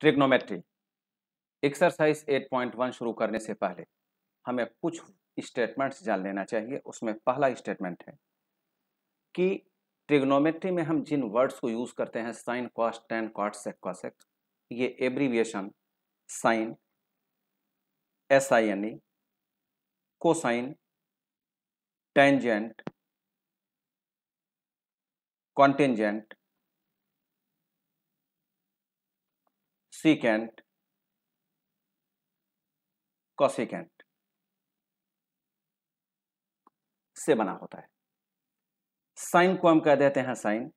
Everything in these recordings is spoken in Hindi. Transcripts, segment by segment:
ट्रिग्नोमेट्री। एक्सरसाइज 8.1 शुरू करने से पहले हमें कुछ स्टेटमेंट्स जान लेना चाहिए, उसमें पहला स्टेटमेंट है कि ट्रिग्नोमेट्री में हम जिन वर्ड्स को यूज़ करते हैं, sine, cos, tan, cot, sec cosec ये abbreviation, sine, S I N E, cosine, tangent, cotangent secant cosecant से बना होता है। साइन को हम कह देते हैं sine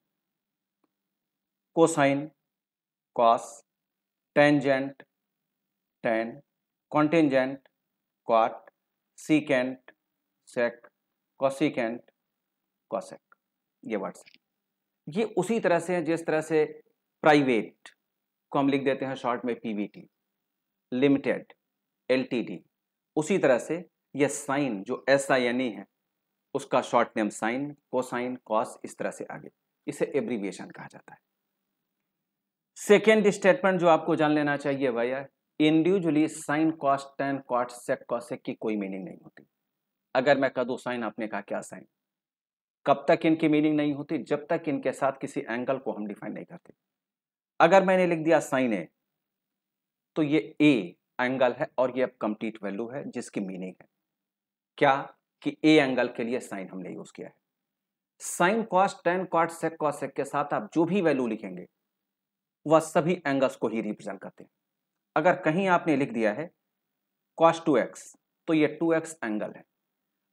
cosine cos tangent tan cotangent cot secant sec cosecant cosec ये वर्ड्स ये उसी तरह से, जिस तरह से प्राइवेट को हम लिख देते हैं शॉर्ट में पीवीटी लिमिटेड एलटीडी उसी तरह से यह साइन, जो एस आई एन ई है, उसका short name sine cosine cos इस तरह से आगे। इसे एब्रीविएशन कहा जाता है। सेकेंड स्टेटमेंट जो आपको जान लेना चाहिए भैया individually sine cos tan cot sec cosec की कोई मीनिंग नहीं होती। अगर मैं कह दूँ साइन, आपने कहा क्या साइन? कब तक इनकी मीनिंग नहीं होती? जब तक इनके साथ किसी एंगल को हम डिफाइन नहीं करते। अगर मैंने लिख दिया साइन ए तो ये ए एंगल है और ये अब कंप्लीट वैल्यू है, जिसकी मीनिंग है। क्या? कि ए एंगल के लिए साइन हमने यूज़ किया है। Sine cos tan cot sec cosec के साथ आप जो भी वैल्यू लिखेंगे, वह सभी एंगल्स को ही रिप्रेजेंट करते हैं। अगर कहीं आपने लिख दिया है कॉस टू एक्स तो ये टू एक्स एंगल है।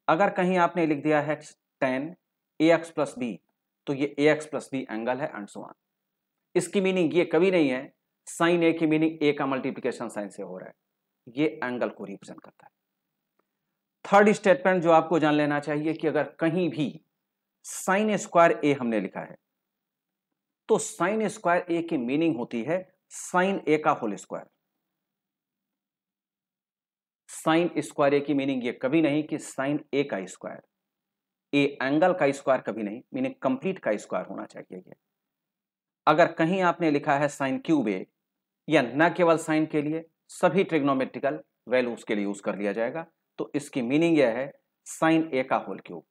अगर कहीं आपने लिख दिया है tan A X plus B तो ये A X plus B angle है एंड सो ऑन इसकी मीनिंग ये कभी नहीं है। साइन ए की मीनिंग ए का मल्टीप्लीकेशन साइन से हो रहा है। ये एंगल को रिप्रेजेंट करता है। थर्ड स्टेटमेंट जो आपको जान लेना चाहिए कि अगर कहीं भी साइन स्क्वायर ए हमने लिखा है तो साइन स्क्वायर ए की मीनिंग होती है साइन ए का whole square sine square A की मीनिंग ये कभी नहीं कि साइन ए का स्क्वायर ए एंगल का स्क्वायर कभी नहीं मीनिंग कंप्लीट का स्क्वायर होना चाहिए ये। अगर कहीं आपने लिखा है साइन क्यूब ए या न केवल साइन के लिए, सभी ट्रिग्नोमेट्रिकल वैल्यूज़ के लिए यूज़ कर लिया जाएगा। तो इसकी मीनिंग यह है साइन ए का होल क्यूब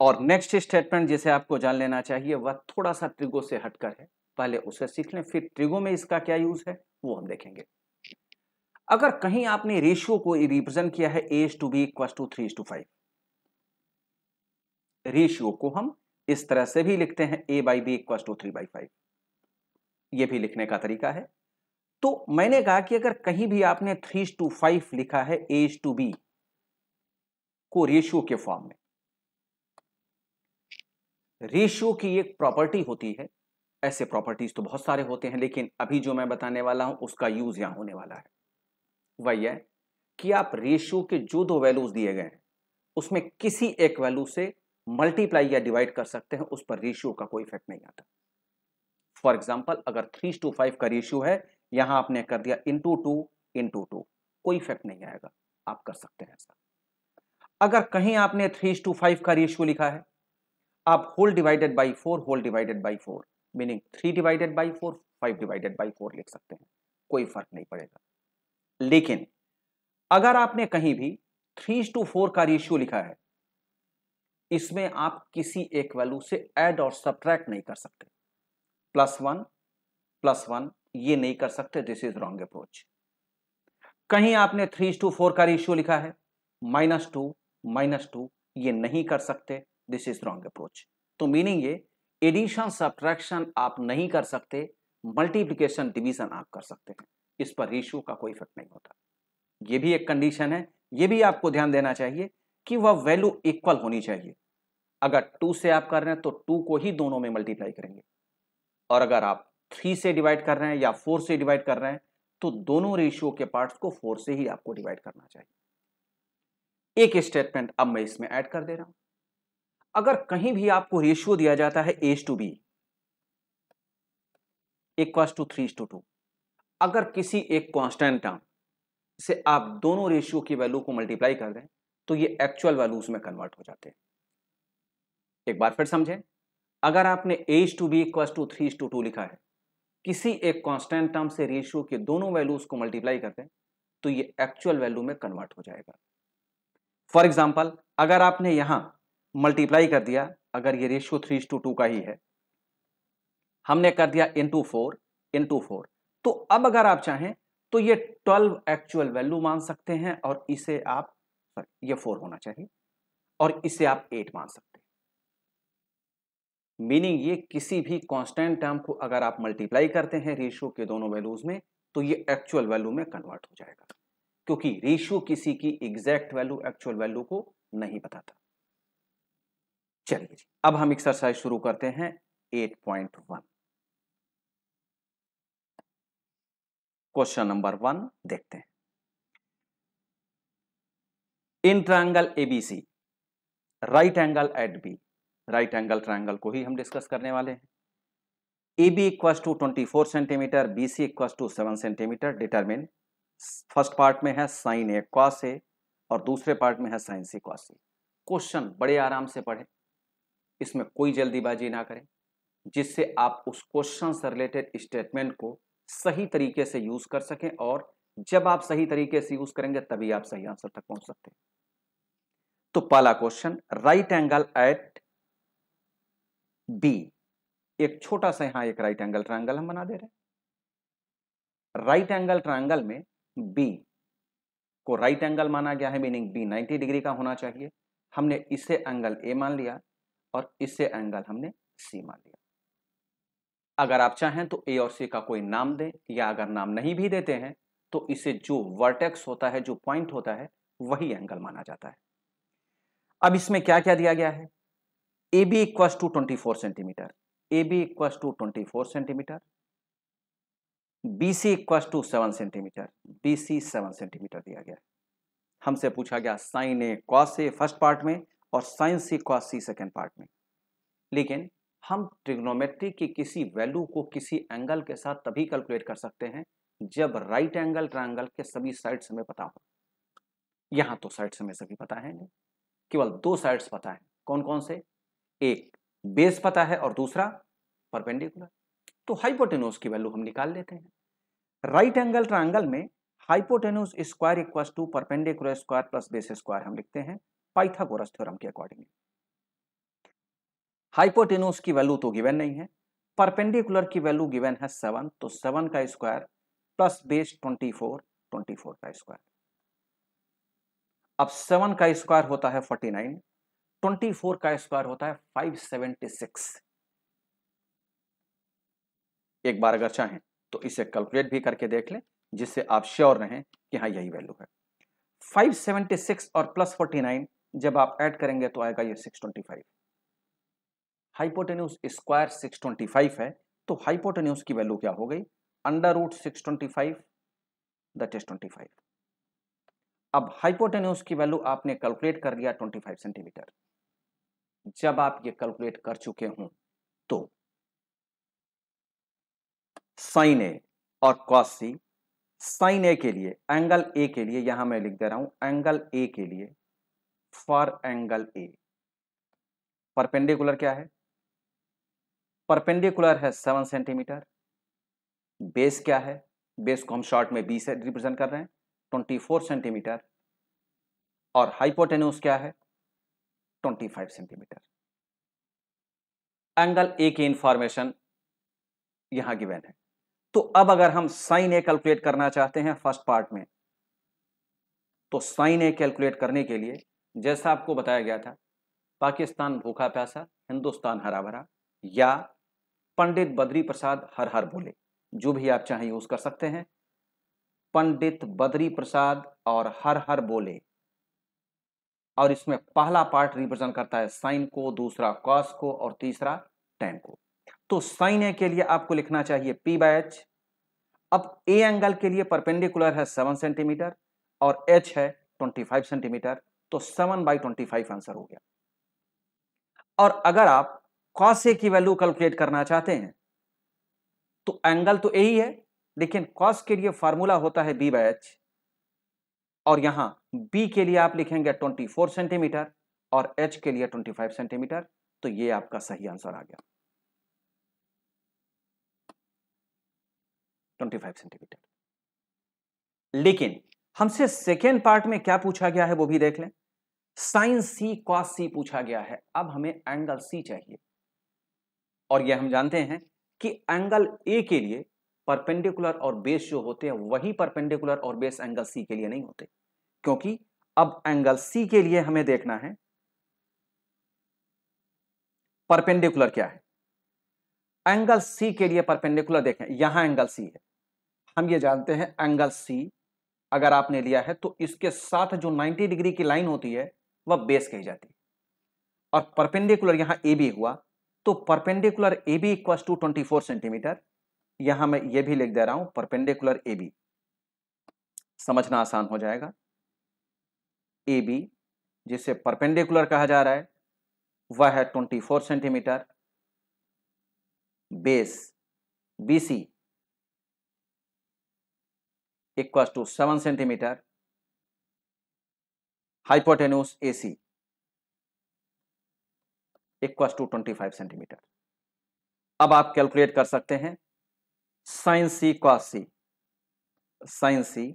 और नेक्स्ट स्टेटमेंट जिसे आपको जान लेना चाहिए, वह थोड़ा सा ट्रिगो से हटकर है। पहले उसे सीख लें, फिर ट्रिगो में इसका क्या यूज़ है, वो हम देखेंगे। अगर कहीं आपने रेशियो को रिप्रेजेंट किया है as to B equal to three to five ratio को हम इस तरह से भी लिखते हैं A by B equal to three by five ये भी लिखने का तरीका है। तो मैंने कहा कि अगर कहीं भी आपने थ्री टू फाइव लिखा है एज टू बी को रेशियो के फॉर्म में रेशियो की एक प्रॉपर्टी होती है। ऐसे प्रॉपर्टीज़ तो बहुत सारे होते हैं, लेकिन अभी जो मैं बताने वाला हूँ, उसका यूज़ यहाँ होने वाला है। वही है कि आप रेशियो के जो दो वैल्यूज़ दिए गए हैं, उसमें किसी एक वैल्यू से मल्टीप्लाई या डिवाइड कर सकते हैं, उस पर रेशियो का कोई इफ़ेक्ट नहीं आता। फॉर एग्ज़ाम्पल अगर थ्री टू फाइव का रेशियो है, यहाँ आपने कर दिया इंटू टू इंटू टू कोई इफ़ेक्ट नहीं आएगा, आप कर सकते हैं ऐसा। अगर कहीं आपने थ्री टू फाइव का रेशियो लिखा है, आप whole divided by four whole divided by four meaning three divided by four five divided by four लिख सकते हैं, कोई फ़र्क नहीं पड़ेगा। लेकिन, अगर आपने कहीं भी थ्री टू फोर का रेशियो लिखा है इसमें आप किसी एक वैल्यू से ऐड और सब्ट्रैक्ट नहीं कर सकते। प्लस वन प्लस वन ये नहीं कर सकते दिस इज़ रॉन्ग अप्रोच कहीं आपने थ्री टू फोर का रेशियो लिखा है माइनस टू माइनस टू ये नहीं कर सकते दिस इज़ रॉन्ग अप्रोच तो मीनिंग ये एडिशन सब्ट्रैक्शन आप नहीं कर सकते मल्टीप्लीकेशन डिवीज़न आप कर सकते हैं। इस पर रेशियो का कोई इफ़ेक्ट नहीं होता। ये भी एक कंडीशन है, ये भी आपको ध्यान देना चाहिए कि वह वैल्यू इक्वल होनी चाहिए। अगर टू से आप कर रहे हैं तो टू को ही दोनों में मल्टीप्लाई करेंगे। और अगर आप थ्री से डिवाइड कर रहे हैं या फोर से डिवाइड कर रहे हैं तो दोनों रेशियो के पार्ट्स को फोर से ही आपको डिवाइड करना चाहिए। एक स्टेटमेंट अब मैं इसमें ऐड कर दे रहा हूँ। अगर कहीं भी आपको रेशियो दिया जाता है as to B equals to three two two अगर किसी एक कांस्टेंट टर्म से आप दोनों रेशियो की वैल्यू को मल्टीप्लाई कर दें तो ये एक्चुअल वैल्यूज़ में कन्वर्ट हो जाते हैं। एक बार फिर समझें, अगर आपने as to B equal to three two two लिखा है, किसी एक कांस्टेंट टर्म से रेशियो के दोनों वैल्यूज़ को मल्टीप्लाई करते हैं तो ये एक्चुअल वैल्यू में कन्वर्ट हो जाएगा। फॉर एग्ज़ाम्पल अगर आपने यहाँ मल्टीप्लाई कर दिया, अगर ये रेशियो थ्री टू टू का ही है, हमने कर दिया इंटू फोर इंटू फोर तो अब अगर आप चाहें तो ये ट्वेल्व एक्चुअल वैल्यू मान सकते हैं और इसे आप सॉरी ये फोर होना चाहिए और इसे आप एट मान सकते हैं। मीनिंग ये किसी भी कांस्टेंट टर्म को अगर आप मल्टीप्लाई करते हैं रेशियो के दोनों वैल्यूज़ में तो ये एक्चुअल वैल्यू में कन्वर्ट हो जाएगा, क्योंकि रेशियो किसी की एग्जैक्ट वैल्यू एक्चुअल वैल्यू को नहीं बताता। चलिए जी, अब हम एक्सरसाइज शुरू करते हैं 8.1 क्वेश्चन नंबर वन देखते हैं। In triangle ABC right angle at B right angle triangle को ही हम डिस्कस करने वाले हैं। A B equals to twenty four centimetre B C equals to seven centimetre determine first part में है साइन ए कॉस ए और दूसरे पार्ट में है sine C cos C question बड़े आराम से पढ़े। इसमें कोई जल्दीबाजी ना करें, जिससे आप उस क्वेश्चन से रिलेटेड स्टेटमेंट को सही तरीके से यूज़ कर सकें और जब आप सही तरीके से यूज़ करेंगे, तभी आप सही आंसर तक पहुँच सकते हैं। तो पहला question right angle at B एक छोटा सा यहाँ एक राइट एंगल ट्रायंगल हम बना दे रहे हैं। राइट एंगल ट्रायंगल में बी को राइट एंगल माना गया है मीनिंग बी 90 डिग्री का होना चाहिए। हमने इसे एंगल ए मान लिया और इसे एंगल हमने सी मान लिया। अगर आप चाहें तो ए और सी का कोई नाम दें या अगर नाम नहीं भी देते हैं तो इसे जो वर्टेक्स होता है, जो पॉइंट होता है, वही एंगल माना जाता है। अब इसमें क्या क्या दिया गया है? A B equals to twenty four centimetre A B equals to twenty four centimetre B C equals to seven centimetre B C seven centimetre दिया गया हमसे पूछा गया sine A cos A first part में और sine C cos C second part में। लेकिन हम ट्रिग्नोमेट्री की किसी वैल्यू को किसी एंगल के साथ तभी कैलकुलेट कर सकते हैं जब राइट एंगल ट्रायंगल के सभी साइड्स हमें पता हो। यहाँ तो साइड्स हमें सभी पता है नहीं। केवल दो साइड्स पता है। कौन कौन से? एक बेस पता है और दूसरा परपेंडिकुलर तो हाइपोटेनोस की वैल्यू हम निकाल लेते हैं। राइट एंगल ट्रायंगल में hypotenuse square equal to perpendicular square plus base square हम लिखते हैं। पाइथागोरस थ्योरम के अकॉर्डिंग हाइपोटेनोस की वैल्यू तो गिवन नहीं है। परपेंडिकुलर की वैल्यू गिवन है सेवन तो सेवन का square plus base twenty four twenty four का स्क्वायर। अब सेवन का स्क्वायर होता है फोर्टी नाइन, ट्वेंटी फोर का स्क्वायर होता है फाइव सेवेंटी सिक्स। एक बार अगर चाहें तो इसे कैलकुलेट भी करके देख लें, जिससे आप श्योर रहें कि हाँ यही वैल्यू है। 576 और प्लस 49 जब आप ऐड करेंगे तो आएगा ये 625 हाइपोटेन्यूज स्क्वायर 625 है तो हाइपोटेन्यूज की वैल्यू क्या हो गई? Under root six twenty five that is twenty five अब हाइपोटेन्यूज की वैल्यू आपने कैलकुलेट कर लिया 25 सेंटीमीटर जब आप ये कैलकुलेट कर चुके हों तो साइन ए और कॉस सी साइन ए के लिए एंगल ए के लिए, यहाँ मैं लिख दे रहा हूँ एंगल ए के लिए फॉर एंगल ए परपेंडिकुलर क्या है? परपेंडिकुलर है सेवन सेंटीमीटर बेस क्या है? बेस को हम शॉर्ट में बी से रिप्रेजेंट कर रहे हैं, ट्वेंटी फोर सेंटीमीटर। और हाइपोटेन्यूस क्या है? Twenty five centimetre. Angle A की इंफॉर्मेशन यहाँ गिवन है। तो अब अगर हम साइन ए कैलकुलेट करना चाहते हैं फ़र्स्ट पार्ट में तो साइन ए कैलकुलेट करने के लिए, जैसा आपको बताया गया था, पाकिस्तान भूखा प्यासा, हिंदुस्तान हरा भरा, या पंडित बद्री प्रसाद हर हर बोले। जो भी आप चाहें यूज़ कर सकते हैं। पंडित बद्री प्रसाद और हर हर बोले। और इसमें पहला पार्ट रिप्रेजेंट करता है साइन को, दूसरा कॉस को और तीसरा टेन को। तो साइन ए के लिए आपको लिखना चाहिए पी बाय एच अब ए एंगल के लिए परपेंडिकुलर है सेवन सेंटीमीटर और एच है ट्वेंटी फाइव सेंटीमीटर तो seven by twenty five answer हो गया। और अगर आप कॉस ए की वैल्यू कैलकुलेट करना चाहते हैं तो एंगल तो यही है, लेकिन कॉस के लिए फॉर्मूला होता है बी बाय एच और यहाँ बी के लिए आप लिखेंगे 24 सेंटीमीटर और एच के लिए 25 सेंटीमीटर तो ये आपका सही आंसर आ गया। 25 सेंटीमीटर लेकिन हमसे सेकेंड पार्ट में क्या पूछा गया है वो भी देख लें। साइन सी कॉस सी पूछा गया है। अब हमें एंगल सी चाहिए। और यह हम जानते हैं कि एंगल ए के लिए परपेंडिकुलर और बेस जो होते हैं, वही परपेंडिकुलर और बेस एंगल सी के लिए नहीं होते। क्योंकि अब एंगल सी के लिए हमें देखना है परपेंडिकुलर क्या है। एंगल सी के लिए परपेंडिकुलर देखें, यहाँ एंगल सी है। हम ये जानते हैं एंगल सी अगर आपने लिया है तो इसके साथ जो 90 डिग्री की लाइन होती है, वह बेस कही जाती है। और परपेंडिकुलर यहाँ ए बी हुआ तो perpendicular A B equals to twenty four centimetre यहाँ मैं ये भी लिख दे रहा हूँ परपेंडिकुलर ए बी समझना आसान हो जाएगा। ए बी जिसे परपेंडिकुलर कहा जा रहा है, वह है twenty four centimetre base B C equal to seven centimetre hypotenuse A C equal to twenty five centimetre अब आप कैलकुलेट कर सकते हैं sine C cos C sine C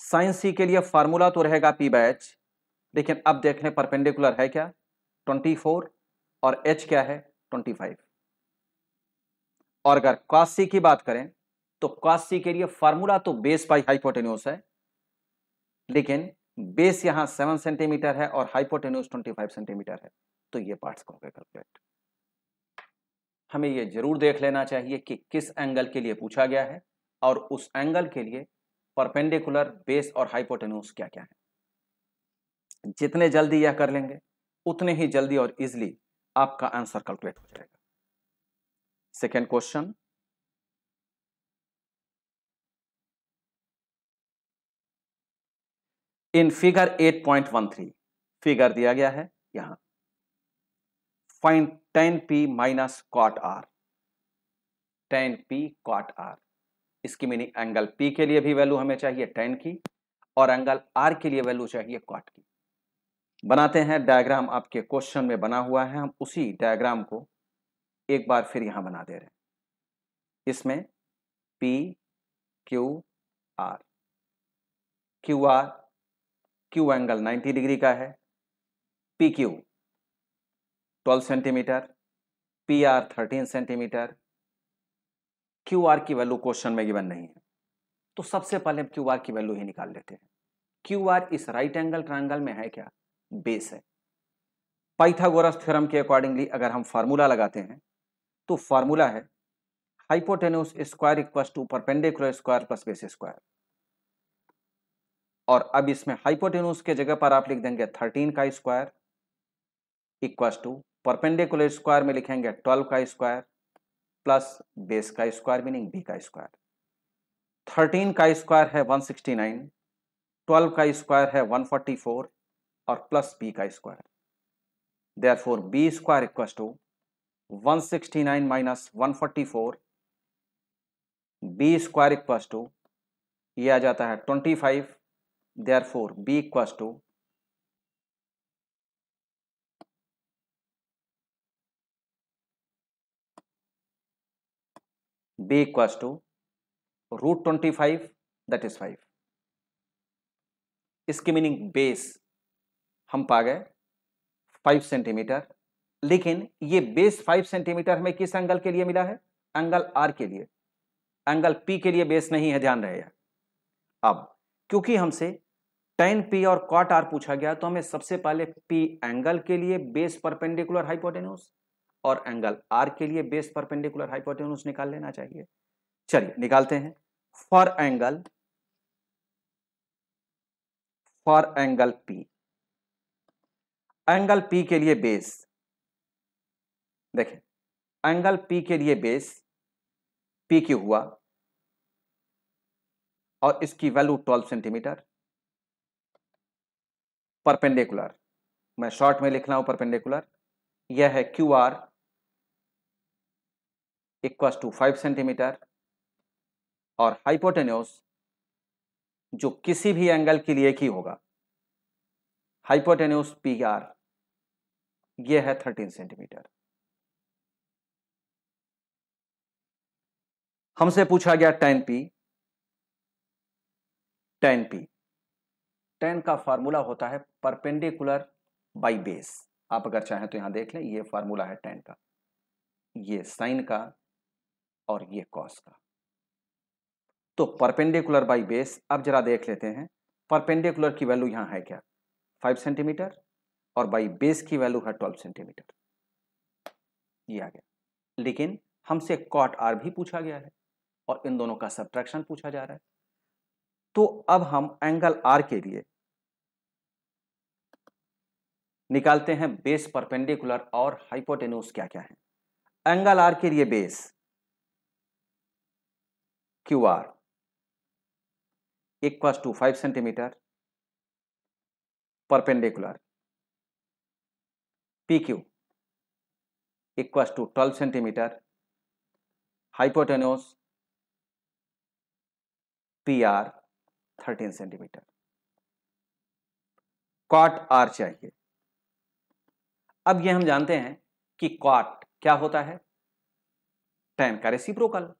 sine C के लिए फार्मूला तो रहेगा पी बाय एच लेकिन अब देखने परपेंडिकुलर है क्या? ट्वेंटी फोर और एच क्या है? ट्वेंटी फाइव और अगर कॉस सी की बात करें तो कॉस सी के लिए फार्मूला तो बेस बाई हाइपोटेन्यूस है, लेकिन बेस यहाँ सेवन सेंटीमीटर है और हाइपोटेन्यूस ट्वेंटी फाइव सेंटीमीटर है। तो ये पार्ट्स को कैलकुलेट हमें ये ज़रूर देख लेना चाहिए कि किस एंगल के लिए पूछा गया है और उस एंगल के लिए परपेंडिकुलर बेस और हाइपोटेन्यूस क्या क्या है। जितने जल्दी यह कर लेंगे, उतने ही जल्दी और इजिली आपका आंसर कैलकुलेट हो जाएगा। Second question in figure 8.13 figure दिया गया है यहाँ। Find tan P minus cot R tan P cot R इसकी मीनिंग एंगल पी के लिए भी वैल्यू हमें चाहिए टेन की और एंगल आर के लिए वैल्यू चाहिए कॉट की। बनाते हैं डायग्राम आपके क्वेश्चन में बना हुआ है। हम उसी डायग्राम को एक बार फिर यहाँ बना दे रहे हैं। इसमें P Q R Q R Q angle 90 degree का है। P Q 12 centimetre P R thirteen centimetre Q R की वैल्यू क्वेश्चन में गिवन नहीं है। तो सबसे पहले क्यू आर की वैल्यू ही निकाल लेते हैं। क्यू आर इस राइट एंगल ट्रायंगल में है क्या? बेस है। पाइथागोरस थ्योरम के अकॉर्डिंगली अगर हम फार्मूला लगाते हैं तो फार्मूला है hypotenuse square equal to perpendicular square plus base square और अब इसमें हाइपोटेन्यूस के जगह पर आप लिख देंगे थर्टीन का square equal to perpendicular square में लिखेंगे ट्वेल्व का स्क्वायर प्लस बेस का स्क्वायर मीनिंग बी का स्क्वायर। थर्टीन का स्क्वायर है वन सिक्सटी नाइन, ट्वेल्व का स्क्वायर है वन फोर्टी फोर और प्लस बी का square. Therefore B square equal to one sixty nine minus one forty four B square equal to ये आ जाता है twenty five therefore B equal to b equals to root 25 that is 5 इसकी मीनिंग बेस हम पा गए 5 सेंटीमीटर लेकिन ये बेस 5 सेंटीमीटर हमें किस एंगल के लिए मिला है? एंगल आर के लिए। एंगल पी के लिए बेस नहीं है, ध्यान रहे। अब, क्योंकि हमसे टेन पी और कॉट आर पूछा गया तो हमें सबसे पहले पी एंगल के लिए बेस परपेंडिकुलर हाइपोटेन्यूस और एंगल आर के लिए बेस परपेंडिकुलर हाइपोटेन्यूस निकाल लेना चाहिए। चलिए, निकालते हैं। For angle for angle P angle P के लिए बेस देखें एंगल पी के लिए बेस पी क्यू हुआ और इसकी वैल्यू 12 सेंटीमीटर परपेंडिकुलर मैं शॉर्ट में लिख रहा हूँ परपेंडिकुलर यह है Q R equals to five centimetre और हाइपोटेन्यूस जो किसी भी एंगल के लिए ही होगा हाइपोटेन्यूस पी आर ये है थर्टीन सेंटीमीटर। हमसे पूछा गया tan P tan P tan का फार्मूला होता है परपेंडिकुलर बाई बेस आप अगर चाहें तो यहाँ देख लें, ये फार्मूला है टेन का। ये साइन का और ये कॉस का। तो परपेंडिकुलर बाई बेस अब जरा देख लेते हैं। परपेंडिकुलर की वैल्यू यहाँ है क्या? फाइव सेंटीमीटर और बाई बेस की वैल्यू है ट्वेल्व सेंटीमीटर ये आ गया। लेकिन हमसे कॉट आर भी पूछा गया है और इन दोनों का सब्ट्रैक्शन पूछा जा रहा है। तो अब हम एंगल आर के लिए निकालते हैं बेस परपेंडिकुलर और हाइपोटेन्यूज क्या क्या है। एंगल आर के लिए base Q R equal to five centimetre, perpendicular P Q equal to twelve centimetre, hypotenuse P R thirteen centimetre. Cot R चाहिए। अब ये हम जानते हैं कि कॉट क्या होता है। टेन का रेसिप्रोकल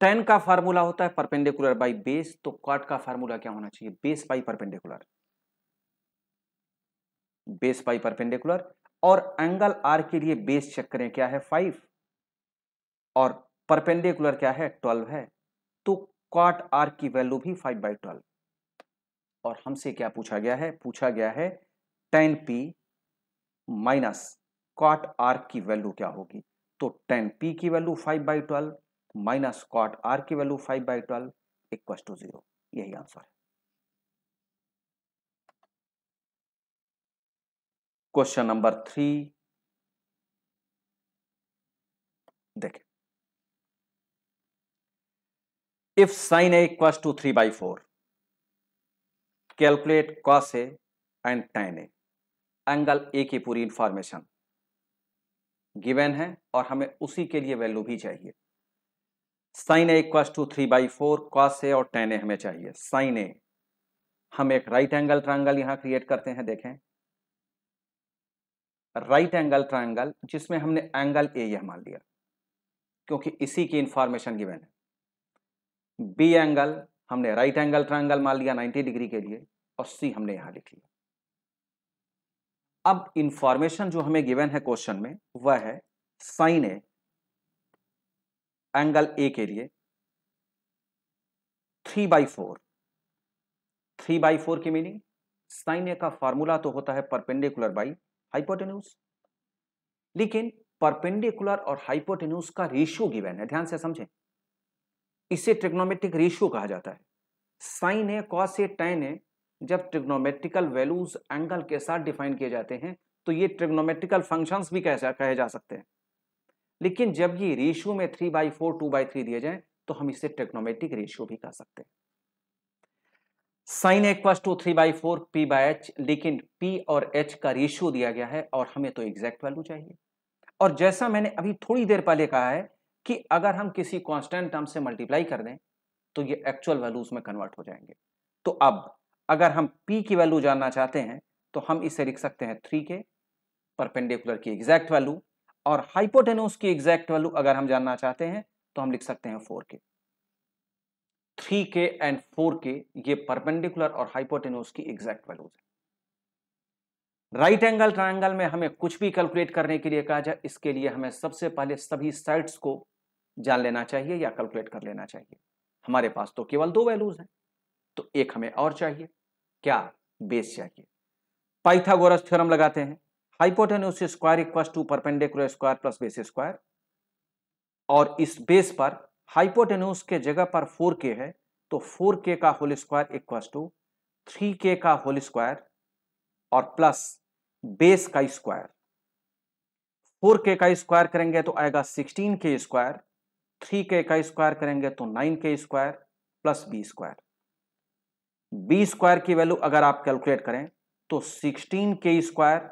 टेन का फार्मूला होता है परपेंडिकुलर बाई बेस तो कॉट का फार्मूला क्या होना चाहिए? Base by perpendicular. Base by perpendicular, और एंगल आर के लिए बेस चेक करें, क्या है? फाइव। और परपेंडिकुलर क्या है? ट्वेल्व है। तो कॉट आर की वैल्यू भी फाइव बाई ट्वेल्व। और हमसे क्या पूछा गया है? पूछा गया है tan P minus cot R की वैल्यू क्या होगी? तो टेन पी की value five by twelve minus cot R की value five by twelve equal to zero. यही आंसर है। Question number three. देखें if sine A equals to 3 by 4 calculate cos A and tan A angle A की पूरी इंफॉर्मेशन गिवन है और हमें उसी के लिए वैल्यू भी चाहिए। Sine A equal to three by four, cos A और टेन ए हमें चाहिए। Sine A. हम एक राइट एंगल ट्रायंगल यहाँ क्रिएट करते हैं, देखें। राइट एंगल ट्रायंगल जिसमें हमने एंगल ए यह मान लिया, क्योंकि इसी की इंफॉर्मेशन गिवन है। बी एंगल हमने राइट एंगल ट्रायंगल मान लिया 90 डिग्री के लिए, और सी हमने यहाँ लिख लिया। अब इंफॉर्मेशन जो हमें गिवन है क्वेश्चन में, वह है साइन ए एंगल ए के लिए three by four three by four की मीनिंग साइन ए का फॉर्मूला तो होता है परपेंडिकुलर बाई हाइपोटेन्यूज लेकिन परपेंडिकुलर और हाइपोटेन्यूज का रेशियो गिवन है, ध्यान से समझें। इसे ट्रिग्नोमेट्रिक रेशियो कहा जाता है। Sine A cos A tan A जब ट्रिग्नोमेट्रिकल वैल्यूज़ एंगल के साथ डिफाइन किए जाते हैं तो ये ट्रिग्नोमेट्रिकल फ़ंक्शंस भी कहे जा सकते हैं। लेकिन जब ये रेशियो में three by four two by three दिए जाए तो हम इसे ट्रिग्नोमेट्रिक रेशियो भी कह सकते हैं। Sine equals to three by four P by H लेकिन पी और एच का रेशियो दिया गया है और हमें तो एग्जैक्ट वैल्यू चाहिए। और जैसा मैंने अभी थोड़ी देर पहले कहा है कि अगर हम किसी कांस्टेंट टर्म से मल्टीप्लाई कर दें तो ये एक्चुअल वैल्यूज़ में कन्वर्ट हो जाएँगे। तो अब, अगर हम p की वैल्यू जानना चाहते हैं तो हम इसे लिख सकते हैं थ्री के परपेंडिकुलर की एग्जैक्ट वैल्यू और हाइपोटेनोस की एग्जैक्ट वैल्यू अगर हम जानना चाहते हैं तो हम लिख सकते हैं फोर के थ्री के एंड फोर के ये परपेंडिकुलर और हाइपोटेनोस की एग्जैक्ट वैल्यूज़ है। राइट एंगल ट्रायंगल में हमें कुछ भी कैलकुलेट करने के लिए कहा जाए, इसके लिए हमें सबसे पहले सभी साइड्स को जान लेना चाहिए या कैलकुलेट कर लेना चाहिए। हमारे पास तो केवल दो वैल्यूज़ हैं तो एक हमें और चाहिए, क्या? बेस चाहिए। पाइथागोरस थ्योरम लगाते हैं। Hypotenuse square equal to perpendicular square plus base square. और इस बेस पर हाइपोटेन्यूस के जगह पर फोर के है तो फोर के का whole square equal to three के का होल स्क्वायर और प्लस बेस का स्क्वायर। फोर के का स्क्वायर करेंगे तो आएगा सिक्सटीन के स्क्वायर, थ्री के का स्क्वायर करेंगे तो नाइन के square plus B square. B square की वैल्यू अगर आप कैलकुलेट करें तो 16 के स्क्वायर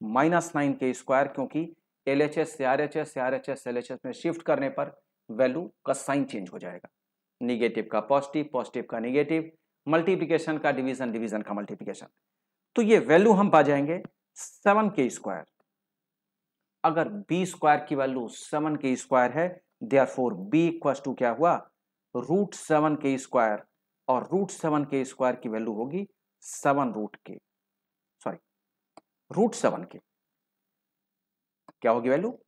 माइनस नाइन के स्क्वायर क्योंकि एल एच एस से R H S R H S L H S में शिफ्ट करने पर वैल्यू का साइन चेंज हो जाएगा। निगेटिव का पॉजिटिव पॉजिटिव का निगेटिव, मल्टीप्लीकेशन का डिवीज़न डिवीज़न का मल्टीप्लीकेशन। तो ये वैल्यू हम पा जाएँगे सेवन के स्क्वायर। अगर बी स्क्वायर की वैल्यू सेवन के स्क्वायर है therefore B equal to क्या हुआ? रूट सेवन के स्क्वायर। और रूट सेवन के स्क्वायर की वैल्यू होगी सेवन रूट के। रूट सेवन के। क्या होगी वैल्यू?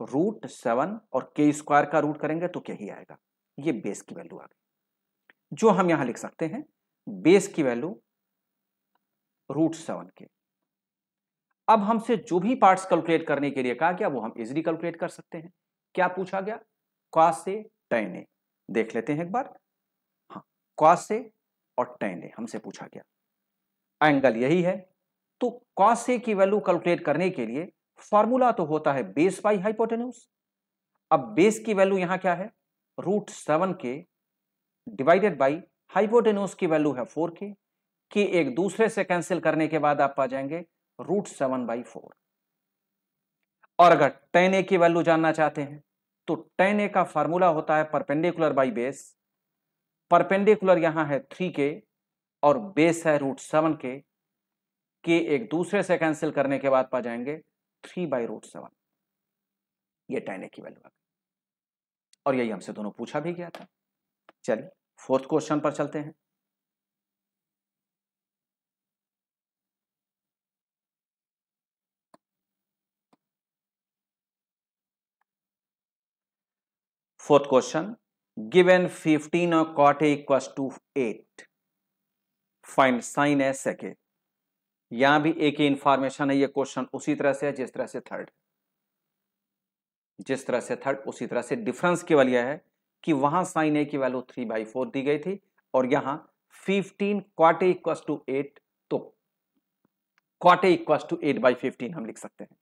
रूट सेवन और के स्क्वायर का रूट करेंगे तो क्या ही आएगा? ये बेस की वैल्यू आ गई। जो हम यहाँ लिख सकते हैं, बेस की वैल्यू रूट सेवन के। अब हमसे जो भी पार्ट्स कैलकुलेट करने के लिए कहा गया, वो हम इजिली कैलकुलेट कर सकते हैं। क्या पूछा गया? कॉस से टेन। ए देख लेते हैं एक बार। हाँ कॉस से और टेन हमसे पूछा गया। एंगल यही है। तो कॉस ए की वैल्यू कैलकुलेट करने के लिए फॉर्मूला तो होता है बेस बाई हाइपोटेन्यूज। अब बेस की वैल्यू यहाँ क्या है? रूट सेवन के डिवाइडेड बाई हाइपोटेन्यूज की वैल्यू है फोर के। कि एक दूसरे से कैंसिल करने के बाद आप पा जाएँगे रूट सेवन बाई फोर। और अगर टेन ए की वैल्यू जानना चाहते हैं तो टेन ए का फॉर्मूला होता है परपेंडिकुलर बाई बेस। परपेंडिकुलर यहाँ है थ्री के और बेस है रूट सेवन के। कि एक दूसरे से कैंसिल करने के बाद पा जाएँगे थ्री बाई रूट सेवन ये टेन ए की वैल्यू आ गई। और यही हमसे दोनों पूछा भी गया था। चलिए फोर्थ क्वेश्चन पर चलते हैं। Fourth question given 15 cot a equals to 8 find sine A sec यहाँ भी एक ही इंफॉर्मेशन है, ये क्वेश्चन उसी तरह से है, जिस तरह से थर्ड जिस तरह से थर्ड उसी तरह से डिफरेंस केवल यह है कि वहाँ साइन ए की वैल्यू थ्री बाई फोर दी गई थी और यहाँ fifteen cot equal to eight तो cot A equals to eight by fifteen हम लिख सकते हैं।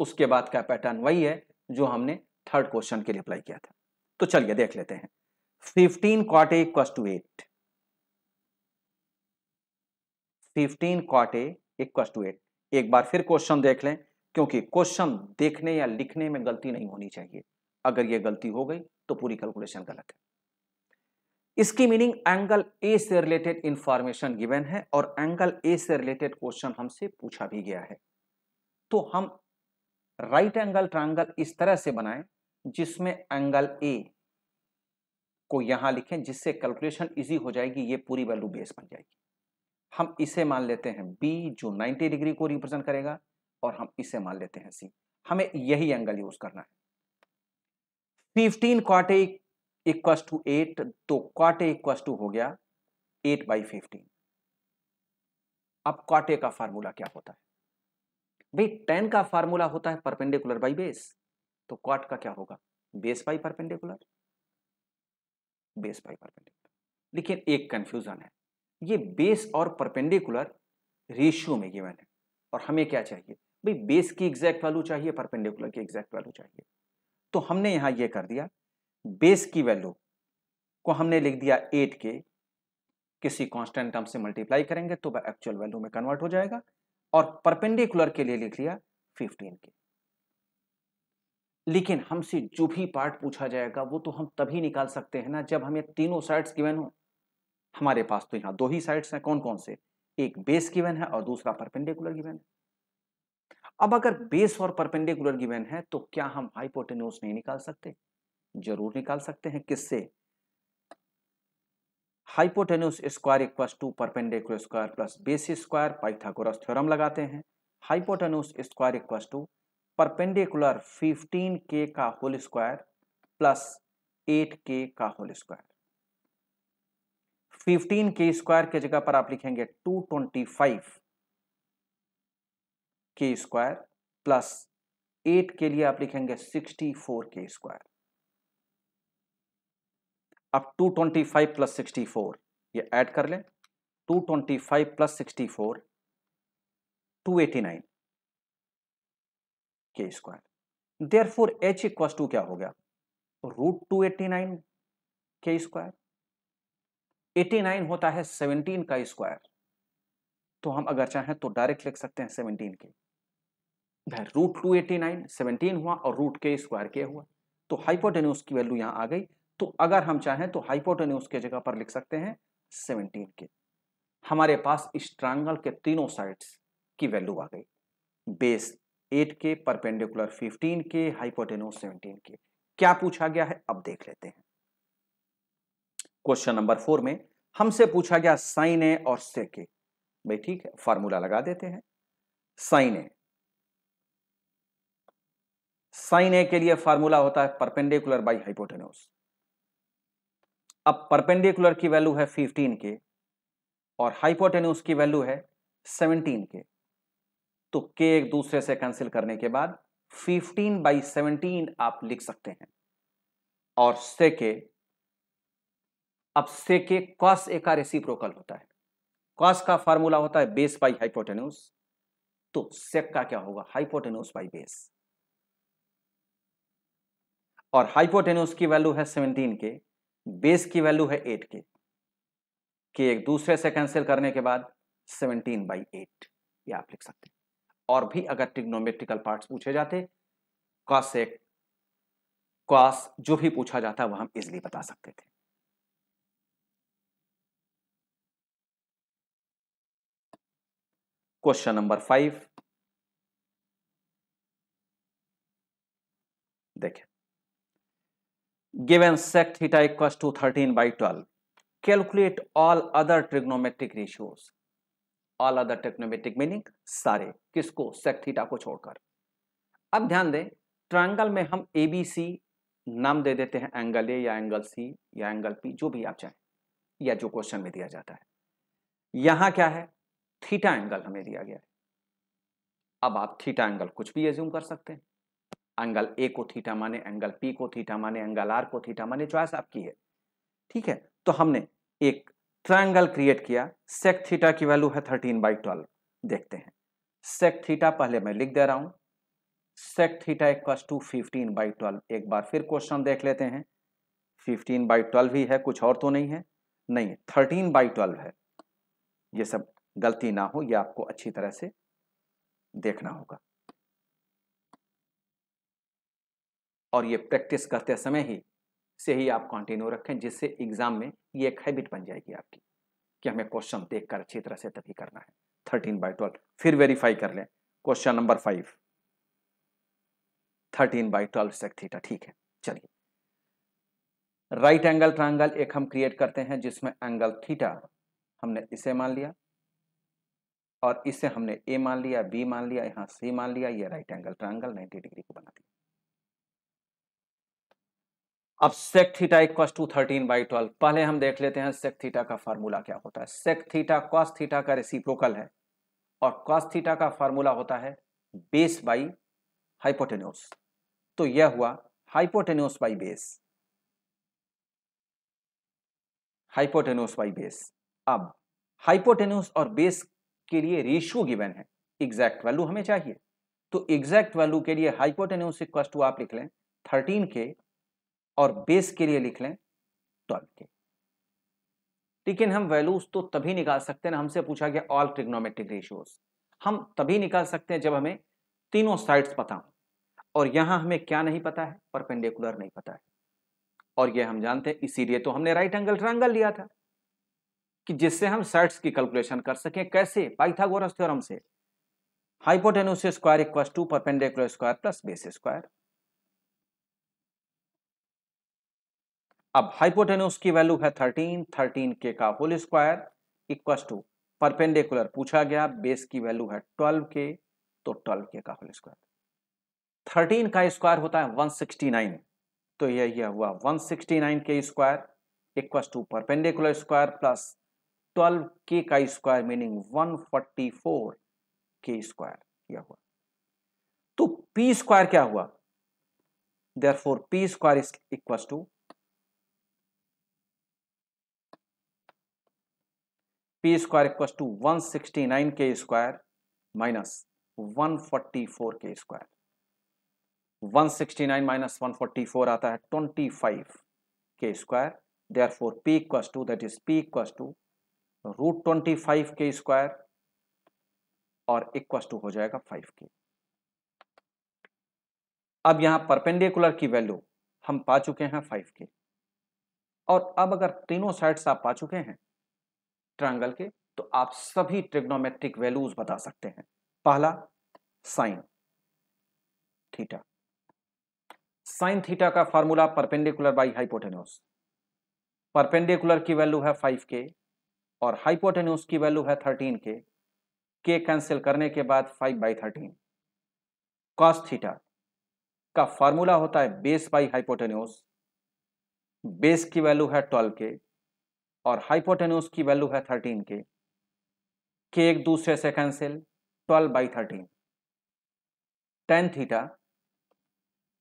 उसके बाद का पैटर्न वही है जो हमने थर्ड क्वेश्चन के लिए अप्लाई किया था। तो चलिए देख लेते हैं। Fifteen cot equal to eight fifteen cot A to eight एक बार फिर क्वेश्चन देख लें, क्योंकि क्वेश्चन देखने या लिखने में गलती नहीं होनी चाहिए। अगर यह गलती हो गई तो पूरी कैलकुलेशन गलत है। इसकी मीनिंग एंगल ए से रिलेटेड इंफॉर्मेशन गिवन है और एंगल ए से रिलेटेड क्वेश्चन हमसे पूछा भी गया है। तो हम राइट एंगल ट्रायंगल इस तरह से बनाएँ, जिसमें एंगल ए को यहाँ लिखें, जिससे कैलकुलेशन इजी हो जाएगी, ये पूरी वैल्यू बेस बन जाएगी। हम इसे मान लेते हैं बी जो 90 डिग्री को रिप्रेजेंट करेगा, और हम इसे मान लेते हैं सी हमें यही एंगल यूज़ करना है। 15 क्वाट इक्व टू एट तो क्वाट इक्व टू हो गया एट बाई फिफ्टीन अब क्वाट का फार्मूला क्या होता है? भाई टेन का फार्मूला होता है परपेंडिकुलर बाई बेस तो क्वाट का क्या होगा? Base by perpendicular base by perpendicular लेकिन एक कंफ्यूजन है। ये बेस और परपेंडिकुलर रेशियो में गिवन है और हमें क्या चाहिए? भाई बेस की एग्जैक्ट वैल्यू चाहिए परपेंडिकुलर की एग्जैक्ट वैल्यू चाहिए। तो हमने यहाँ ये कर दिया बेस की वैल्यू को हमने लिख दिया एट के, किसी कांस्टेंट टर्म से मल्टीप्लाई करेंगे तो वह एक्चुअल वैल्यू में कन्वर्ट हो जाएगा, और परपेंडिकुलर के लिए लिख लिया फिफ्टीन के। लेकिन हमसे जो भी पार्ट पूछा जाएगा, वो तो हम तभी निकाल सकते हैं ना जब हमें तीनों साइड्स गिवन हो। हमारे पास तो यहाँ दो ही साइड्स हैं कौन कौन से? एक बेस गिवन है और दूसरा परपेंडिकुलर गिवन है। अब अगर बेस और परपेंडिकुलर गिवन है तो क्या हम हाइपोटेन्यूज नहीं निकाल सकते? ज़रूर निकाल सकते हैं। किससे? Hypotenuse square equal to perpendicular square plus base square Pythagoras theorem लगाते हैं। Hypotenuse square equal to perpendicular 15 के का होल स्क्वायर प्लस 8 के का होल स्क्वायर 15 के स्क्वायर के जगह पर आप लिखेंगे 225 के स्क्वायर प्लस एट के लिए आप लिखेंगे 64 के स्क्वायर। अब 225 प्लस 64 ये ऐड कर लें। 225 प्लस 64 289 के square. Therefore H equal to क्या हो गया? रूट टू एटी नाइन के स्क्वायर। 89 होता है 17 का स्क्वायर। तो हम अगर चाहें तो डायरेक्ट लिख सकते हैं 17 के। Root two eighty nine, seventeen हुआ और रूट के स्क्वायर के हुआ। तो हाइपोटेन्यूस की वैल्यू यहाँ आ गई। तो अगर हम चाहें तो हाइपोटेन्यूस के जगह पर लिख सकते हैं 17 के। हमारे पास इस ट्रायंगल के तीनों साइड्स की वैल्यू आ गई। बेस 8 के, परपेंडिकुलर 15 के हाइपोटेन्यूस 17 के। क्या पूछा गया है? अब देख लेते हैं। क्वेश्चन नंबर फोर में हमसे पूछा गया साइन ए और सेक ए भाई ठीक है, फॉर्मूला लगा देते हैं। साइन ए। साइन ए के लिए फॉर्मूला होता है परपेंडिकुलर बाई हाइपोटेन्यूस अब परपेंडिकुलर की वैल्यू है 15 के और हाइपोटेन्यूस की वैल्यू है 17 के। तो के एक दूसरे से कैंसिल करने के बाद 15 बाई सेवनटीन आप लिख सकते हैं। और सेके अब सेके कॉस ए का रेसिप्रोकल होता है। कॉस का फार्मूला होता है बेस बाई हाइपोटेन्यूस तो सेक का क्या होगा? हाइपोटेन्यूस बाई बेस और हाइपोटेन्यूस की वैल्यू है 17 के बेस की वैल्यू है 8 के। कि एक दूसरे से कैंसिल करने के बाद 17 बाई एट ये आप लिख सकते हैं। और भी अगर ट्रिग्नोमेट्रिकल पार्ट्स पूछे जाते कॉस से कॉस जो भी पूछा जाता वह हम इजिली बता सकते थे। क्वेश्चन नंबर फाइव देखिए given sec theta equals to 13 by 12 calculate all other trigonometric ratios all other trigonometric meaning सारे किसको sec theta को छोड़कर अब ध्यान दें ट्रायंगल में हम ए बी सी नाम दे देते हैं एंगल ए या एंगल सी या एंगल पी जो भी आप चाहें या जो क्वेश्चन में दिया जाता है यहाँ क्या है थीटा एंगल हमें दिया गया है। अब आप थीटा एंगल कुछ भी एज्यूम कर सकते हैं। एंगल ए को थीटा माने, एंगल पी को थीटा माने, एंगल आर को थीटा माने चॉइस आपकी है। ठीक है? तो हमने एक ट्रायंगल क्रिएट किया। सेक थीटा की वैल्यू है थर्टीन बाई ट्वेल्व देखते हैं। सेक थीटा पहले मैं लिख दे रहा हूँ। Sec theta equal to fifteen by twelve एक बार फिर क्वेश्चन देख लेते हैं। फिफ्टीन बाई ट्वेल्व ही है, कुछ और तो नहीं है। नहीं थर्टीन बाई ट्वेल्व है। ये सब गलती ना हो यह आपको अच्छी तरह से देखना होगा। और ये प्रैक्टिस करते समय ही, से ही आप कंटिन्यू रखें, जिससे एग्ज़ाम में ये एक हैबिट बन जाएगी आपकी, कि हमें क्वेश्चन देखकर अच्छी तरह से तभी करना है। थर्टीन बाई ट्वेल्व फिर वेरीफाई कर लें। Question number five thirteen by twelve sec theta ठीक है, चलिए। राइट एंगल ट्रायंगल एक हम क्रिएट करते हैं, जिसमें एंगल थीटा हमने इसे मान लिया। और इसे हमने ए मान लिया बी मान लिया, यहाँ सी मान लिया, ये राइट एंगल ट्रायंगल 90 डिग्री को बना दिया। अब sec theta equal to thirteen by twelve पहले हम देख लेते हैं सेक थीटा का फार्मूला क्या होता है। सेक थीटा कॉस थीटा का रेसिप्रोकल है और कॉस थीटा का फार्मूला होता है बेस बाई हाइपोटेन्यूस तो यह हुआ hypotenuse by base hypotenuse by base अब हाइपोटेन्यूस और बेस के लिए रेशियो गिवन है। एग्जैक्ट वैल्यू हमें चाहिए। तो एग्जैक्ट वैल्यू के लिए हाइपोटेन्यूस इक्व टू आप लिख लें, थर्टीन के और बेस के लिए लिख लें, ट्वेल्व के। लेकिन हम वैल्यूज़ तो तभी निकाल सकते हैं, हमसे पूछा गया ऑल ट्रिग्नोमेट्रिक रेशियोज हम तभी निकाल सकते हैं जब हमें तीनों साइड्स पता हो। और यहाँ हमें क्या नहीं पता है? परपेंडिकुलर नहीं पता है। और यह हम जानते हैं, इसीलिए तो हमने राइट एंगल ट्रायंगल लिया था। कि जिससे हम साइड्स की कैलकुलेशन कर सकें, कैसे? पाइथागोरस थ्योरम से। Hypotenuse square equal to perpendicular square plus base square अब हाइपोटेन्यूस की वैल्यू है थर्टीन थर्टीन के का whole square equal to perpendicular पूछा गया बेस की वैल्यू है ट्वेल्व के तो ट्वेल्व के का होल स्क्वायर थर्टीन का स्क्वायर होता है वन सिक्सटी नाइन तो यह हुआ वन सिक्सटी नाइन के square equal to perpendicular square plus twelve के का square meaning one forty four के स्क्वायर यह हुआ। तो पी स्क्वायर क्या हुआ? Therefore P square is equal to P square equal to one sixty nine के square minus one forty four के square. One sixty nine minus one forty four आता है ट्वेंटी फाइव के square. Therefore P equal to that is P equal to root twenty five के स्क्वायर और इक्व टू हो जाएगा फाइव के अब यहाँ परपेंडिकुलर की वैल्यू हम पा चुके हैं फाइव के और अब अगर तीनों साइड्स आप पा चुके हैं ट्रायंगल के तो आप सभी ट्रिग्नोमेट्रिक वैल्यूज़ बता सकते हैं। पहला साइन थीटा साइन थीटा का formula perpendicular by hypotenuse perpendicular की वैल्यू है फाइव के और हाइपोटेन्यूस की वैल्यू है थर्टीन के के कैंसिल करने के बाद five by thirteen cos theta का फॉर्मूला होता है बेस बाई हाइपोटेन्यूस बेस की वैल्यू है ट्वेल्व के और हाइपोटेन्यूस की वैल्यू है थर्टीन के के एक दूसरे से cancel twelve by thirteen tan theta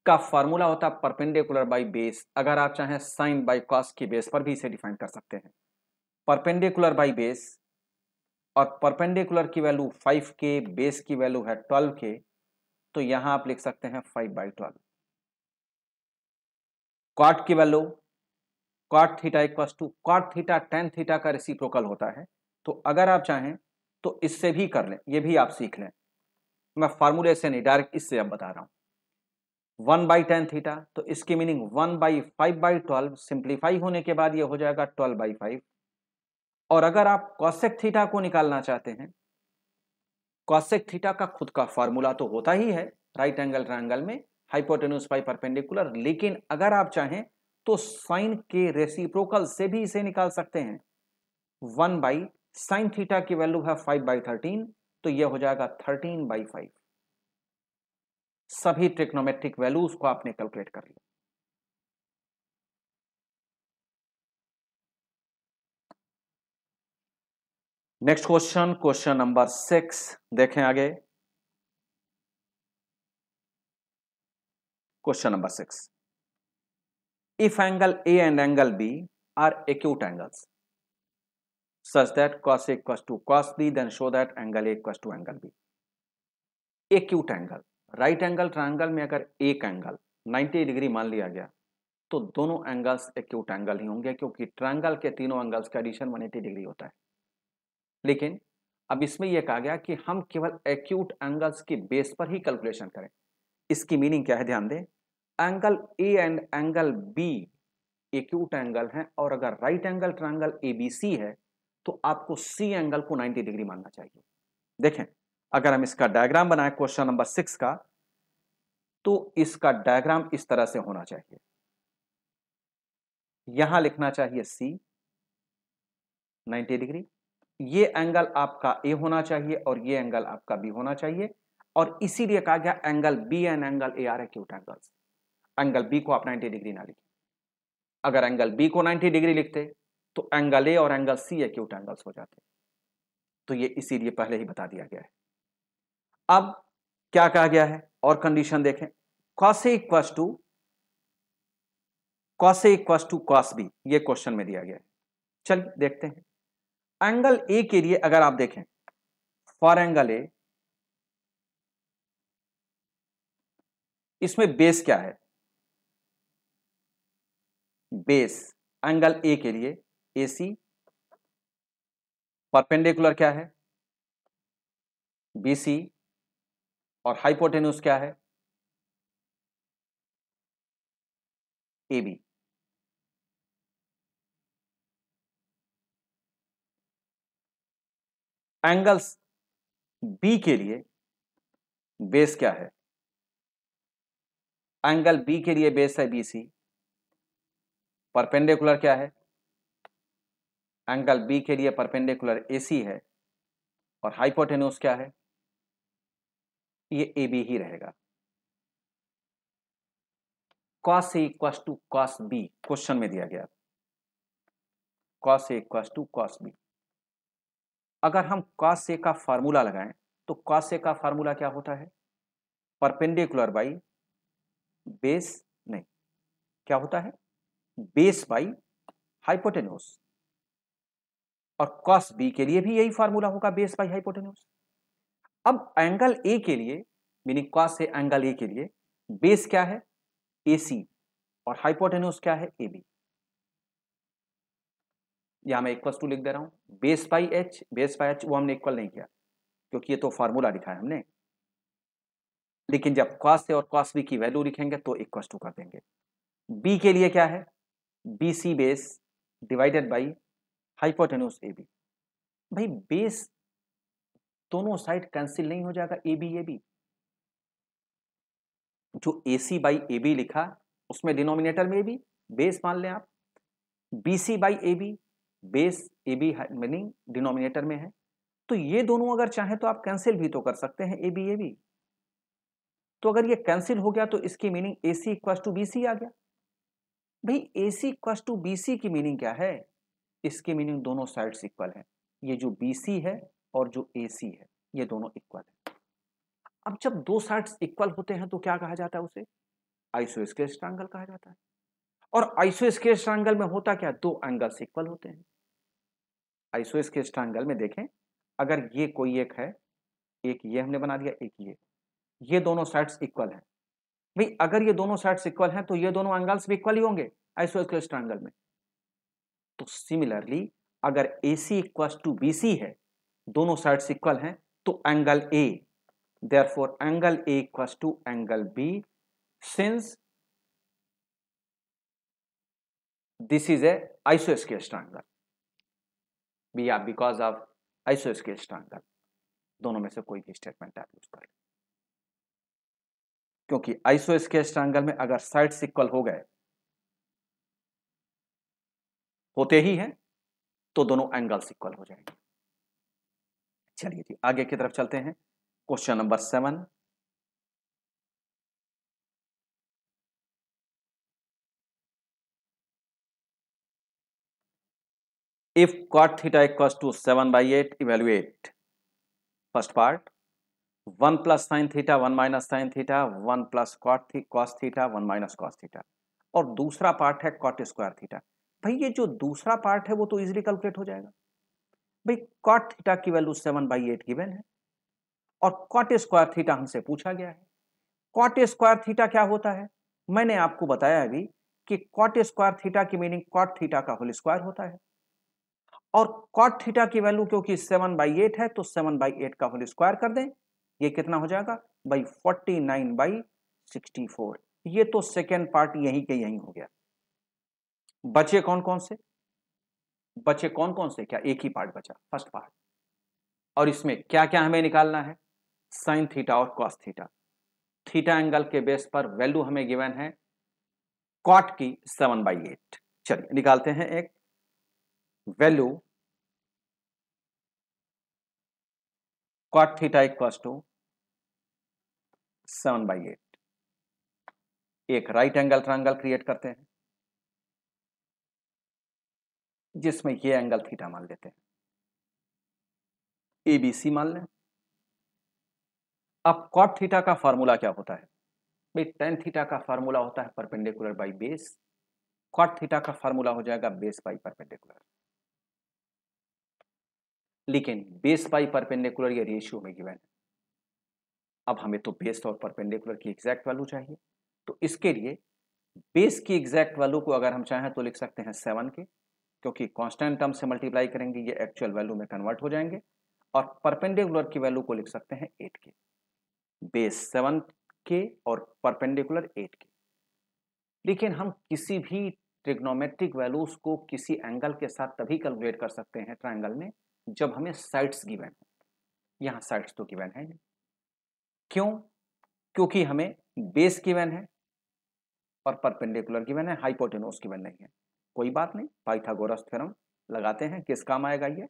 का फॉर्मूला होता है परपेंडिकुलर बाई बेस अगर आप चाहें साइन बाई कॉस की बेस पर भी इसे डिफाइन कर सकते हैं। परपेंडिकुलर बाई बेस और परपेंडिकुलर की वैल्यू फाइव के बेस की वैल्यू है ट्वेल्व के तो यहाँ आप लिख सकते हैं फाइव बाई ट्वेल्व कॉट की value cot theta equal to cot theta tan theta का रेसिप्रोकल होता है। तो अगर आप चाहें तो इससे भी कर लें, ये भी आप सीख लें। मैं फार्मूले से नहीं डायरेक्ट इससे अब बता रहा हूँ। वन बाई टेन थीटा तो इसकी meaning one by five by twelve simplify होने के बाद ये हो जाएगा ट्वेल्व बाई फाइव और अगर आप कॉसेक थीटा को निकालना चाहते हैं कॉसेक थीटा का खुद का फॉर्मूला तो होता ही है राइट एंगल ट्रायंगल में हाइपोटेन्यूस बाई परपेंडिकुलर लेकिन अगर आप चाहें तो साइन के रेसिप्रोकल से भी इसे निकाल सकते हैं। वन बाई साइन थीटा की वैल्यू है फाइव बाई थर्टीन तो यह हो जाएगा थर्टीन बाई फाइव सभी ट्रिक्नोमेट्रिक वैल्यूज़ को आपने कैलकुलेट कर लिया। Next question question number six देखें आगे। Question number six if angle A and angle B are acute angles such that cos A equals to cos B, then show that angle A equals to angle B. Acute angle right angle triangle में अगर एक एंगल 90 डिग्री मान लिया गया तो दोनों एंगल्स एक्यूट एंगल ही होंगे, क्योंकि ट्रायंगल के तीनों एंगल्स का एडिशन 180 डिग्री होता है। लेकिन अब इसमें यह कहा गया कि हम केवल एक्यूट एंगल्स की बेस पर ही कैलकुलेशन करें। इसकी मीनिंग क्या है? ध्यान दें। Angle A and angle B acute angle है और अगर right angle triangle A B C है तो आपको सी एंगल को 90 डिग्री मानना चाहिए। देखें, अगर हम इसका डायग्राम बनाए क्वेश्चन नंबर सिक्स का तो इसका डायग्राम इस तरह से होना चाहिए। यहाँ लिखना चाहिए सी 90 डिग्री ये एंगल आपका ए होना चाहिए और ये एंगल आपका बी होना चाहिए। और इसीलिए कहा गया angle B and angle A are acute angles angle B को आप 90 डिग्री ना लिखिए अगर एंगल बी को 90 डिग्री लिखते तो एंगल ए और एंगल सी एक्यूट एंगल्स हो जाते। तो ये इसीलिए पहले ही बता दिया गया है। अब क्या कहा गया है? और कंडीशन देखें। Cos A equals to cos A equals to cos B ये क्वेश्चन में दिया गया है। चलिए देखते हैं। एंगल ए के लिए अगर आप देखें, फॉर एंगल ए, इसमें बेस क्या है? बेस, एंगल ए के लिए ए सी परपेंडिकुलर क्या है? बी सी और हाइपोटेन्यूस क्या है? ए बी एंगल्स बी के लिए बेस क्या है? एंगल बी के लिए बेस है बी सी परपेंडिकुलर क्या है? एंगल बी के लिए परपेंडिकुलर ए सी है। और हाइपोटेन्यूस क्या है? ये ए बी ही रहेगा। Cos A equals to cos B question में दिया गया। Cos A equals to cos B अगर हम कॉस ए का फार्मूला लगाएँ तो कॉस ए का फार्मूला क्या होता है? परपेंडिकुलर बाई बेस नहीं। क्या होता है? बेस बाई हाइपोटेन्यूस और कॉस बी के लिए भी यही फार्मूला होगा, बेस बाई हाइपोटेन्यूस अब एंगल ए के लिए meaning cos A angle A के लिए, बेस क्या है? ए सी। और हाइपोटेन्यूस क्या है? A B. यहाँ मैं इक्वल टू लिख दे रहा हूँ। Base by H base by H वो हमने इक्वल नहीं किया, क्योंकि ये तो फॉर्मूला लिखा है हमने। लेकिन जब कॉस ए और कॉस बी की वैल्यू लिखेंगे तो इक्वल टू कर देंगे। बी के लिए क्या है? B C base divided by hypotenuse A B भाई बेस दोनों साइड कैंसिल नहीं हो जाएगा ए बी ए बी जो ए सी बाई ए बी लिखा, उसमें डिनोमिनेटर में भी बेस मान लें आप। B C by A B base A B meaning denominator में है। तो ये दोनों अगर चाहें तो आप कैंसिल भी तो कर सकते हैं, ए बी ए बी। तो अगर ये कैंसिल हो गया तो इसकी meaning A C equal to B C आ गया। भाई, ए सी इक्व टू बी सी की मीनिंग क्या है? इसकी मीनिंग दोनों साइड्स इक्वल है। ये जो बी सी है और जो ए सी है, ये दोनों इक्वल है। अब जब दो साइड्स इक्वल होते हैं तो क्या कहा जाता है उसे? आइसोस्केल ट्रायंगल कहा जाता है। और आइसोस्केल ट्रायंगल में होता क्या? दो एंगल्स इक्वल होते हैं। आइसोस्केल ट्रायंगल में देखें, अगर ये कोई एक है, एक ये हमने बना दिया, एक ये। ये दोनों साइड्स इक्वल हैं। भाई, अगर ये दोनों साइड्स इक्वल हैं तो ये दोनों एंगल्स भी इक्वल ही होंगे आइसोस्केल ट्रायंगल में। तो सिमिलरली अगर A C equal to B C है, दोनों साइड्स इक्वल हैं तो angle A therefore angle A equal to angle B since this is a आइसोस्केल triangle B are because of आइसोस्केल triangle दोनों में से कोई भी स्टेटमेंट आप यूज़ करें क्योंकि आइसोस्केल ट्रायंगल में अगर साइड्स इक्वल हो गए, होते ही हैं तो दोनों एंगल्स इक्वल हो जाएँगे। चलिए जी, आगे की तरफ़ चलते हैं। Question number seven if cot theta equals to 7 by 8 evaluate. First part. 1 plus sin theta 1 minus sin theta 1 plus cot th cos theta 1 minus cos theta. और दूसरा पार्ट है कॉट स्क्वायर थीटा भाई, ये जो दूसरा पार्ट है, वो तो इजीली कैलकुलेट हो जाएगा। भाई कॉट थीटा की value seven by eight given है। और कॉट स्क्वायर थीटा हमसे पूछा गया है। कॉट स्क्वायर थीटा क्या होता है? मैंने आपको बताया अभी कि कॉट स्क्वायर थीटा की मीनिंग कॉट थीटा का होल स्क्वायर होता है। और कॉट थीटा की वैल्यू क्योंकि सेवन बाई एट है तो सेवन बाई एट का होल स्क्वायर कर दें। ये कितना हो जाएगा? By forty nine by sixty four ये तो सेकेंड पार्ट यहीं के यहीं हो गया। बचे कौन कौन से? बचे कौन कौन से? क्या एक ही पार्ट बचा? फ़र्स्ट पार्ट और इसमें क्या क्या हमें निकालना है? साइन थीटा और कॉस थीटा थीटा एंगल के बेस पर वैल्यू हमें गिवन है कॉट की सेवन बाई एट चलिए, निकालते हैं एक। Value cot theta equals to seven by eight एक राइट एंगल ट्रायंगल क्रिएट करते हैं, जिसमें ये एंगल थीटा मान लेते हैं। ए बी सी मान लें। अब कॉट थीटा का फार्मूला क्या होता है? भाई टेन थीटा का फार्मूला होता है perpendicular by base cot theta का फार्मूला हो जाएगा बेस बाई परपेंडिकुलर लेकिन बेस बाई परपेंडिकुलर ये रेशियो में गिवन है। अब हमें तो बेस और परपेंडिकुलर की एग्जैक्ट वैल्यू चाहिए। तो इसके लिए बेस की एग्जैक्ट वैल्यू को अगर हम चाहें तो लिख सकते हैं सेवन के, क्योंकि कांस्टेंट टर्म से मल्टीप्लाई करेंगे, ये एक्चुअल वैल्यू में कन्वर्ट हो जाएँगे। और परपेंडिकुलर की वैल्यू को लिख सकते हैं एट के। बेस सेवन के और परपेंडिकुलर एट के। लेकिन हम किसी भी ट्रिग्नोमेट्रिक वैल्यूज़ को किसी एंगल के साथ तभी कैलकुलेट कर सकते हैं ट्राइंगल में जब हमें साइड्स गिवन हो यहाँ साइड्स तो गिवन है क्यों? क्योंकि हमें बेस गिवन है और परपेंडिकुलर गिवन है, हाइपोटेनोस गिवन नहीं है। कोई बात नहीं, पाइथागोरस थ्योरम लगाते हैं, किस काम आएगा ये?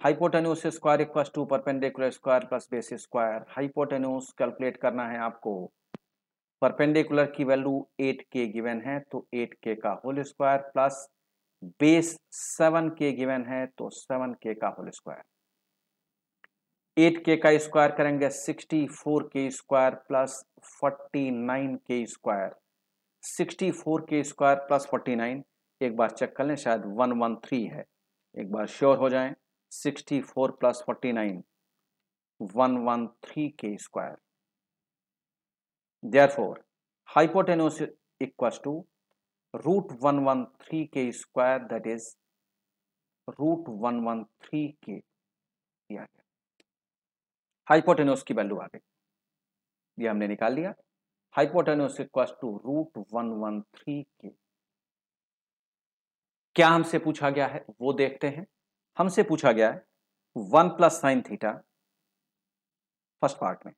Hypotenuse square equal to perpendicular square plus base square. Hypotenuse calculate करना है आपको। परपेंडिकुलर की वैल्यू 8 के गिवन है तो 8 के का whole square plus base seven के गिवन है तो सेवन के का होल स्क्वायर। एट के का स्क्वायर करेंगे 64 के स्क्वायर प्लस 49 के स्क्वायर। 64 के स्क्वायर प्लस 49 एक बार चेक कर लें, शायद 113 है। एक बार श्योर हो जाएँ 64 प्लस 49 113 के square. Therefore, hypotenuse equals to root 113 के स्क्वायर दैट इज़ रूट 113 के दिया गया। हाइपोटेनोस की वैल्यू आ गई। ये हमने निकाल लिया। हाइपोटेनोस इक्वल टू रूट 113 के क्या हमसे पूछा गया है? वो देखते हैं। हमसे पूछा गया है one plus sine theta first part में।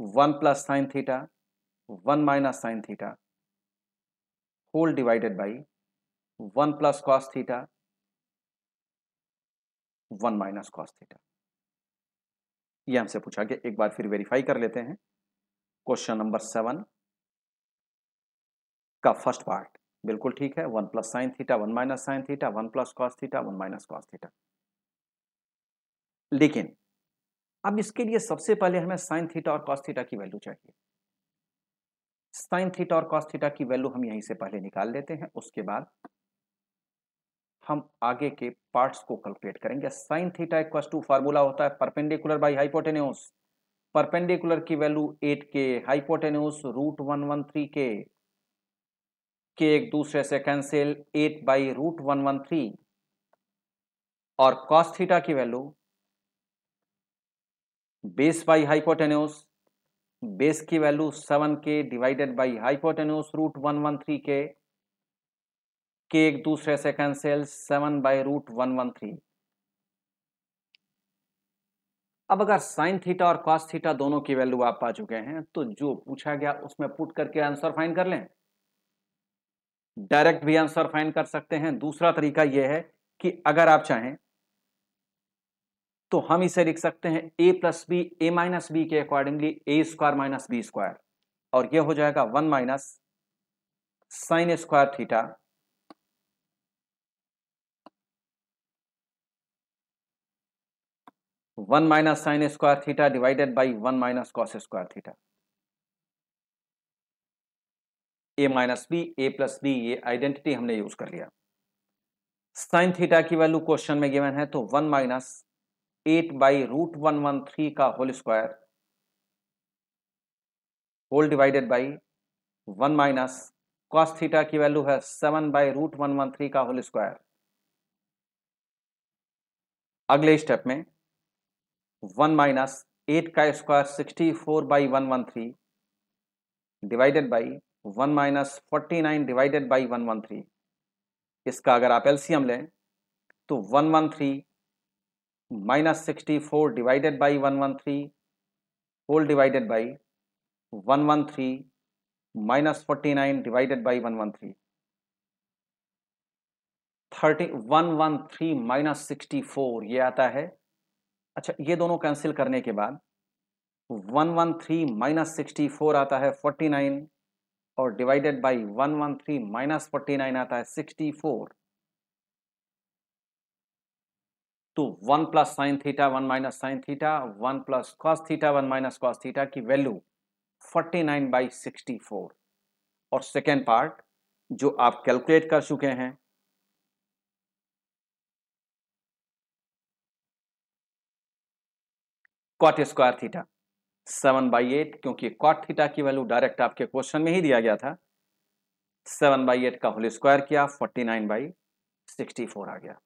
One plus sine theta, one minus sine theta whole divided by one plus cos theta one minus cos theta ये हमसे पूछा गया। एक बार फिर वेरीफाई कर लेते हैं। क्वेश्चन नंबर सेवन का फ़र्स्ट पार्ट बिल्कुल ठीक है। One plus sine theta one minus sine theta one plus cos theta one minus cos theta लेकिन, अब इसके लिए सबसे पहले हमें साइन थीटा और कॉस थीटा की वैल्यू चाहिए। साइन थीटा और कॉस थीटा की वैल्यू हम यहीं से पहले निकाल लेते हैं। उसके बाद हम आगे के पार्ट्स को कैलकुलेट करेंगे। Sine theta equal to formula होता है परपेंडिकुलर बाई हाइपोटेन्यूस परपेंडिकुलर की वैल्यू एट के hypotenuse root one one three के के एक दूसरे से cancel eight by root one one three और कॉस थीटा की value base by hypotenuse base की वैल्यू सेवन के divided by hypotenuse root one one three के के एक दूसरे से cancel seven by root one one three. अब अगर साइन थीटा और कॉस थीटा दोनों की वैल्यू आप पा चुके हैं तो जो पूछा गया उसमें पुट करके आंसर फाइंड कर लें। डायरेक्ट भी आंसर फाइंड कर सकते हैं। दूसरा तरीका यह है कि अगर आप चाहें तो हम इसे लिख सकते हैं A plus B A minus B के accordingly A square minus B square और यह हो जाएगा one minus sine square theta one minus sine square theta divided by one minus cos square theta A minus B A plus B ये आइडेंटिटी हमने यूज़ कर लिया. साइन थीटा की वैल्यू क्वेश्चन में गिवन है तो one minus eight by root one one three का whole square whole divided by one minus cos theta की वैल्यू है seven by root one one three का होल स्क्वायर अगले स्टेप में वन माइनस एट का square sixty four by one one three divided by one minus forty nine divided by one one three इसका अगर आप एलसीएम लें तो one one three minus sixty four divided by one one three whole divided by one one three, minus forty nine divided by one one three. Thirty, one one three minus sixty four, ये आता है। अच्छा ये दोनों कैंसिल करने के बाद one one three minus sixty four आता है फोर्टी नाइन, और divided by one one three minus forty nine आता है सिक्सटी फोर। तो one plus sine theta one minus sine theta one plus cos theta one minus cos theta की value forty nine by sixty four और सेकेंड पार्ट जो आप कैलकुलेट कर चुके हैं cot square theta seven by eight क्योंकि कॉट थीटा की वैल्यू डायरेक्ट आपके क्वेश्चन में ही दिया गया था सेवन बाई एट का होल स्क्वायर किया forty nine by sixty four आ गया।